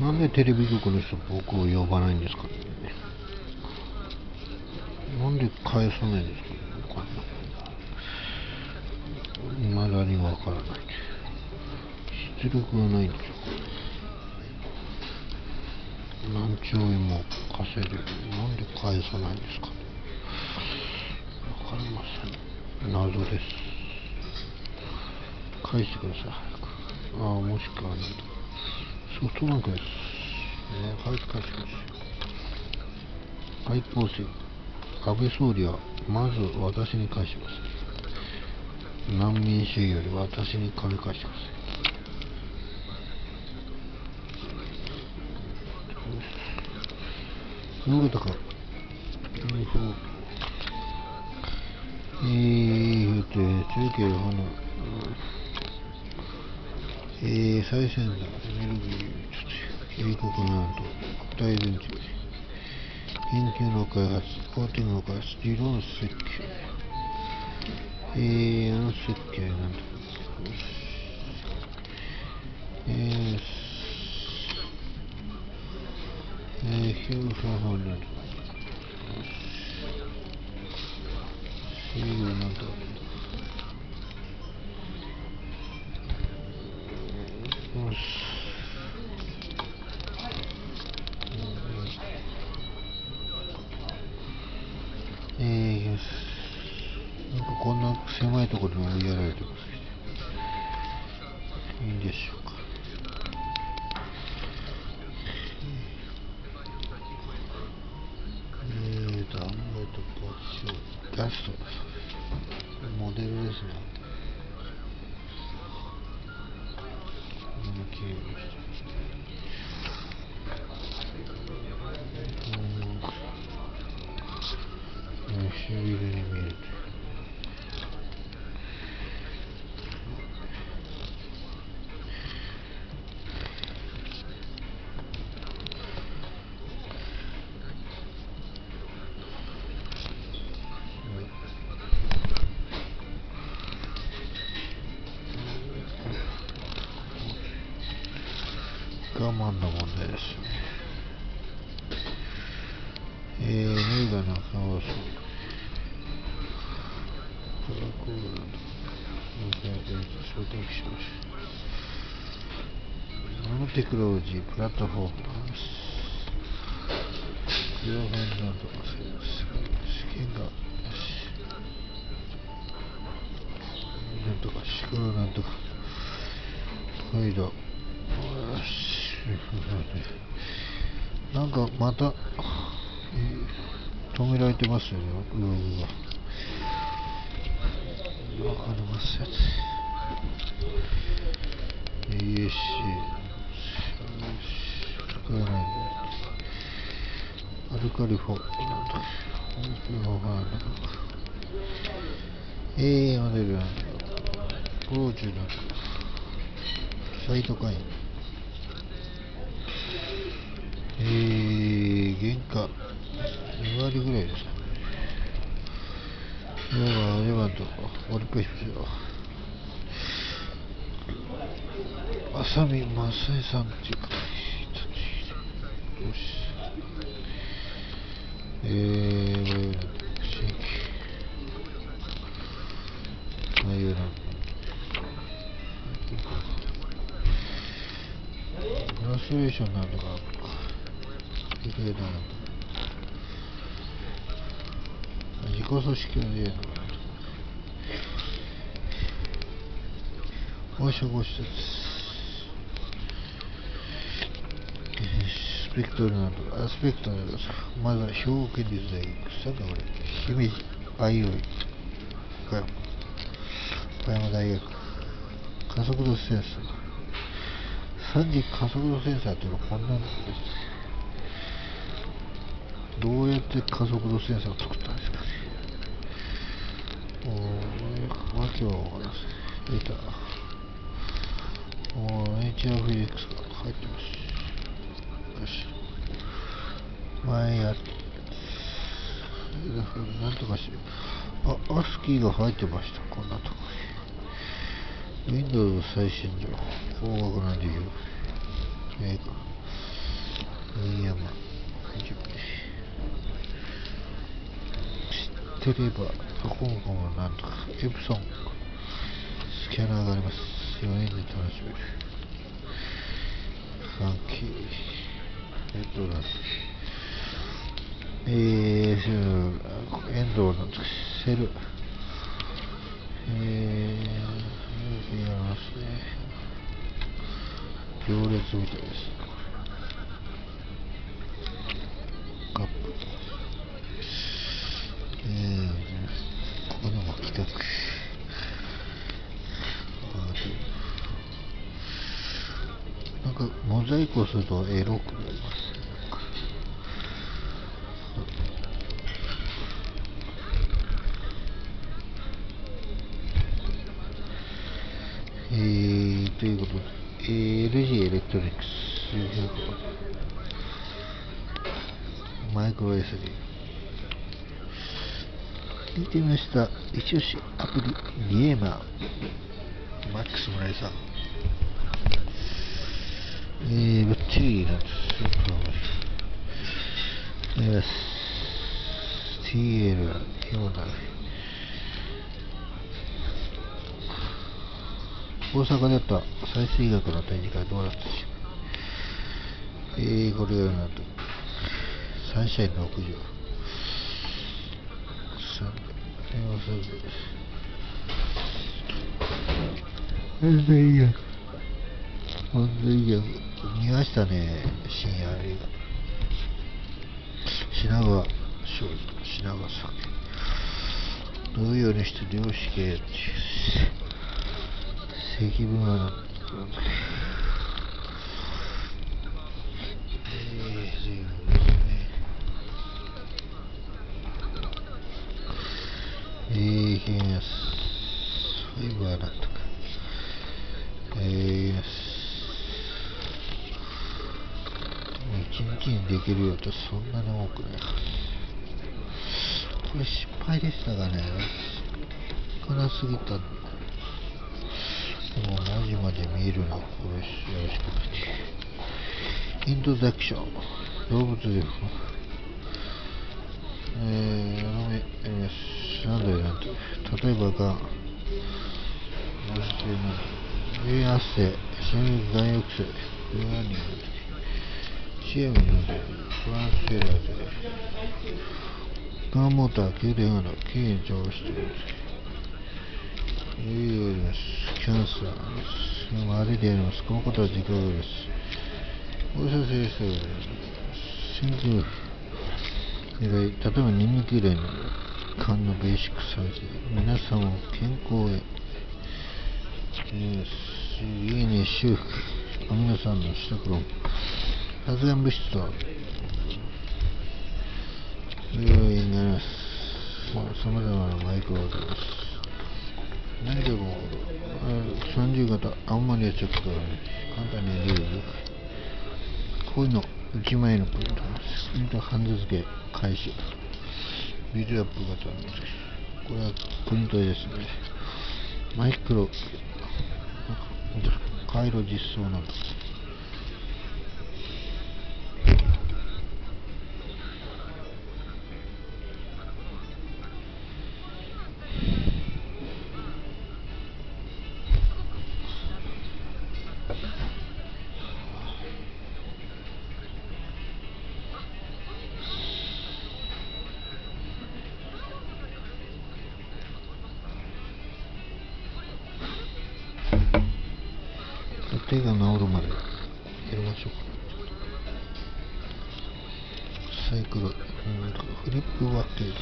なんでテレビ局の人僕を呼ばないんですかね。なんで返さないんですかね。こんな未だにわからない出力がないんでしょうか何兆円も稼いでるなんで返さないんですかね。わかりません謎です返してください早くああもしくはなんだソフトバンクです。ね、早く返してください。外交政安倍総理はまず私に返します。難民主義より私に金返してください。どういうことか。えー、と、中継はの、えー、最先端エネルギー英国なんと国体電池研究の開発コーティングの開発理論設計。えー、あの設計なんとえー、えー、ヒューファーホンなんとこんな狭いところに追いやられてます。いいんでしょうか。承諾しました。ナノテクノロジープラットフォームです。クラファンなんとかせ試験がなし。なんとか、シクロなんとか。はいだ。よし。なんかまた、えー止められてますよね、ブログが。わかりません。ESC、使わないんで。アルカリフォ、なんだ。えー、モデルなんだ。プロジュなんだ。サイトカイン。えー、原価2割ぐらいですかね。では、ではと、折り返し。まし。ょう。あさみまさんっていうか、よし。えー、新規。内容なんグラスレーションなんとか、いろいろ自己組織の例の放射物質スペクトルなどアスペクトなどまずは兵庫県立大学佐賀俺姫路あいおい岡山。岡山大学。加速度センサー。三次加速度センサーっていうのはこんなんです。どうやって加速度センサーを作ったんですかねもう、わけはわからない。データ。もう、HRFX が入ってます。よし。前や、なんとかし、あ、アスキーが入ってました。こんなとこに。Windows 最新情報。高額な理由。ええか。新山知ってれば香港はなんとかエプソンスキャナーがあります4円で楽しめるファンキーレッドランえー、遠藤のセルえー、見ますね行列みたいですかモザイクをするとエロくなります。えー、ということで、えー、LG エレクトリックス。マイクロ SD 聞いてみました。一押しアプリリエーマー。マックス村井さんえー、ばっちりなんですよえー、TL ような大阪であった再生医学の展示会どうだったしょうえー、これがなんとサンシャインの屋上もうすぐ全然いいや全然いいや見ましたね深夜映画品川庄司品川酒。同様にして漁師系積分はなえー、随分ですねえー、ファイバーなんとかえー、一日にできるようとそんなに多くない。これ失敗でしたがね。少なすぎた。んででも文字まで見えるのはこれよろしくないイントダクション。動物力えー、あのめ、えー、なんだよなんて。例えばがそしてなんだ圧性心力眼抑制。不安にシエムのフランスセラーでガンモーター9電話のきれいに調和していますいいよです。キャンサーです。であれでやります。このことは時間です。お医者先生、心臓以外、例えばニンニク以外の肝のベーシックサージ皆さんを健康へ、えー、家に修復、アミノ酸の取得論、発がん物質と、病院になります。さまざまなマイクロがございます。何でも、30型、あんまりやっちゃったからね、簡単に出るこういうの、1万円のポイントです。ポイントハンズ付け、回収。ビルアップ型なんですこれはプリントですね。マイクロ、回路実装なんだ。手が治るまでやりましょうか。サイクル。フリップは停止。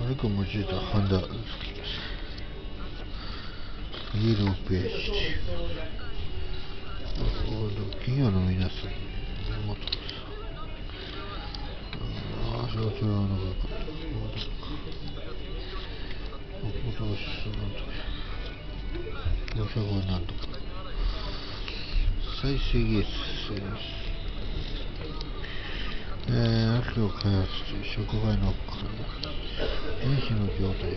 悪く用いたハンダ付きイエローページそれは何とか。再生イエスえー、悪を開発食害の電子の状態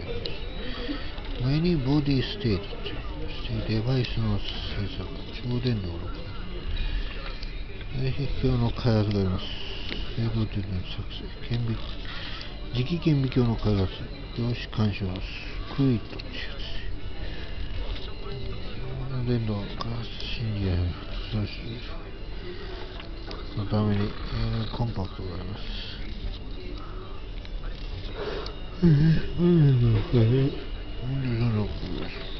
マニーボディステージデバイスの製作超電導録内視鏡の開発があります制度的な作成顕微磁気顕微鏡の開発量子干渉空位と手術電動が深夜不通のために、え、コンパクトがあります。え、えー、えー、だろ、え、